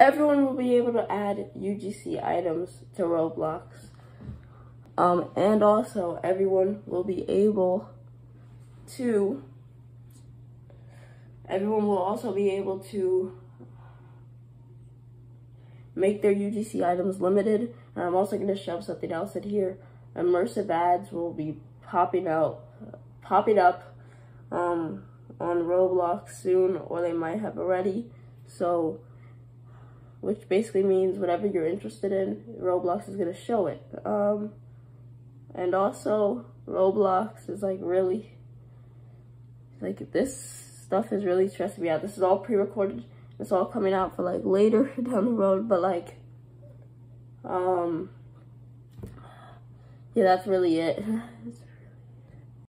everyone will be able to add UGC items to Roblox. Um, and also everyone will be able to, everyone will also be able to make their UGC items limited. And I'm also going to shove something else in here. Immersive ads will be popping out, popping up um, on Roblox soon, or they might have already. So, which basically means whatever you're interested in, Roblox is to show it. Um, and also, Roblox is like really, like this stuff is really stressing me out. This is all pre-recorded. It's all coming out for like later down the road, but like, um, yeah, that's really it.